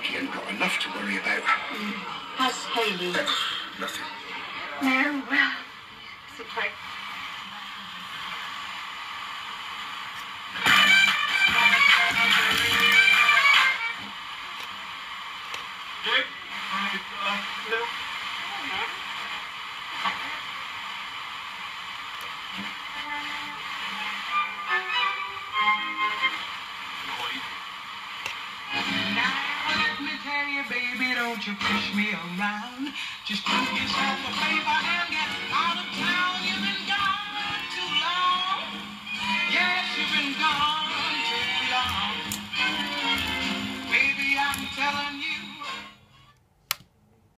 God, you ain't got enough to worry about. How's Haley? Nothing. No, well, it's okay. Now let don't you push me around. Just do yourself a favor and get out of town. You've been gone too long. Yes, you've been gone.